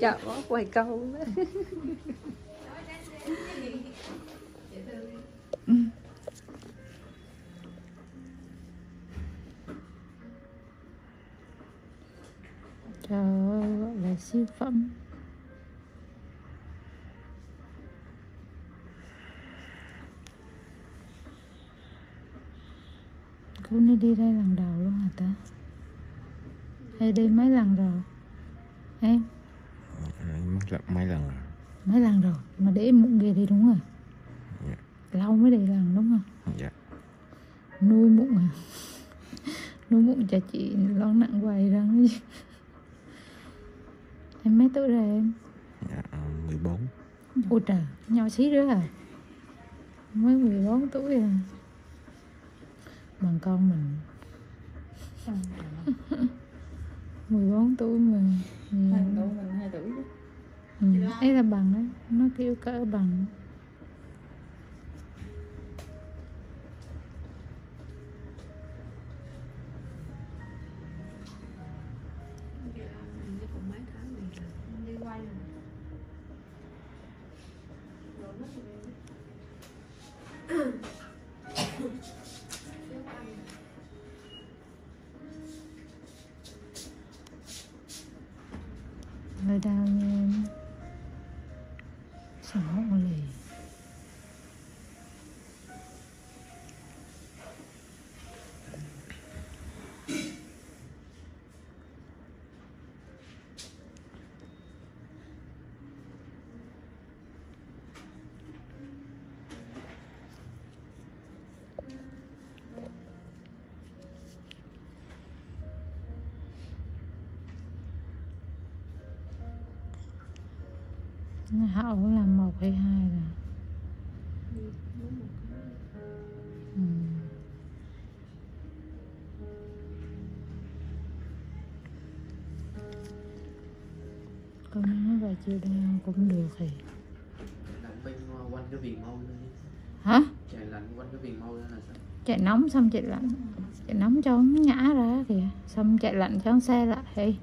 chợ quá quầy câu đó. trời ơi gọi là siêu phẩm cô này đi đây lần đầu luôn hả ta? Hay đi mấy lần rồi? Em? Mất lần mấy lần rồi. Mấy lần rồi? Mà để mụn ghê đi đúng rồi Dạ. lâu mới đi lần đúng không? Dạ. Nuôi mụn à? Nuôi mụn cho chị lo nặng hoài răng em mấy tuổi rồi em? Dạ 14 ôi trời nhỏ xí nữa à mới 14 tuổi à bằng con mình. 14 tuổi mà. Thằng cậu mình 2 tuổi chứ. ừ. ấy là bằng đấy nó kêu cỡ bằng down hậu là một hay hai rồi ừ. con nói vài chiều đeo cũng được thì lạnh bên quanh cái viền môi hả? Chạy lạnh quanh cái viền môi đó là sao? Chạy nóng xong chạy lạnh chạy nóng cho nó nhã ra kìa. Xong chạy lạnh cho nó xe lại thì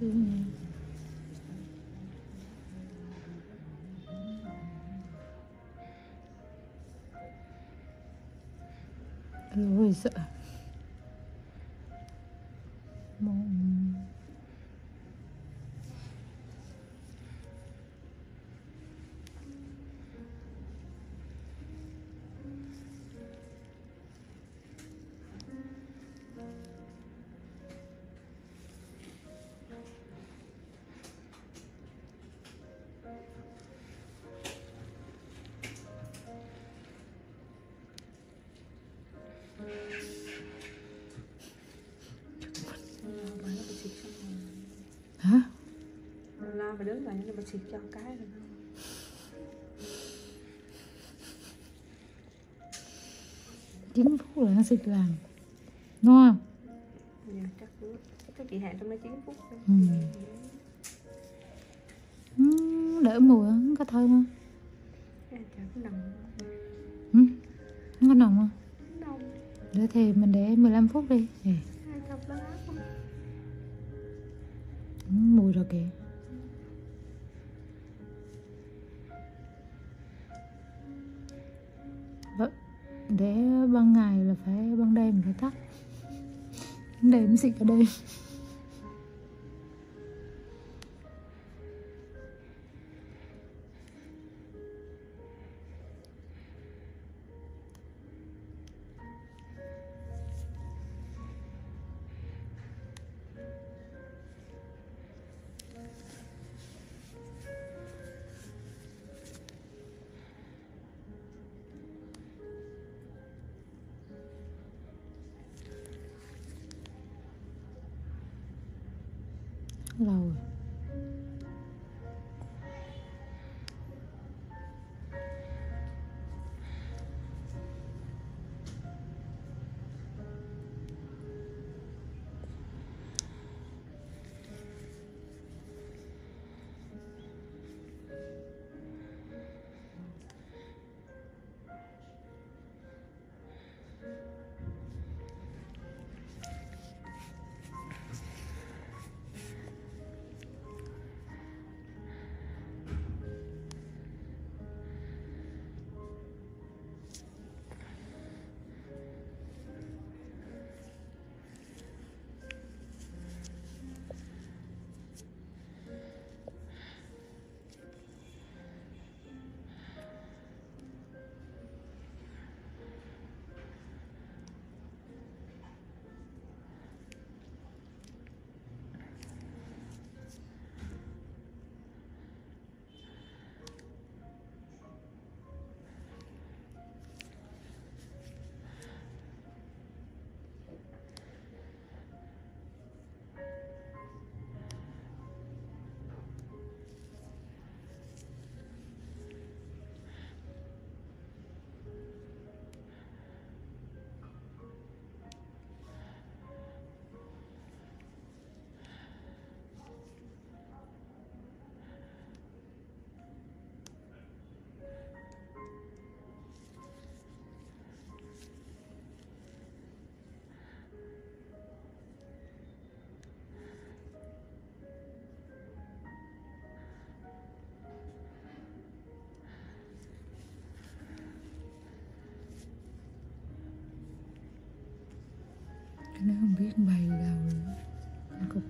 sini. Luisa. Đứng lại nó bị xịt cho cái rồi chín phút là nó xịt làm Đúng không? Dạ chắc cứ Chắc chị hạn trong đó 9 phút thôi Ừ. Ừ, đỡ mùi không có thơm không? Dạ, Chả có nồng Ừ? Không có nồng không? Nồng Để thì mình để 15 phút đi đó Ừ, Mùi rồi kìa là phải ban đêm phải tắt. Ban đêm xịt ở đây. Lâu trên nó đầu nó cũng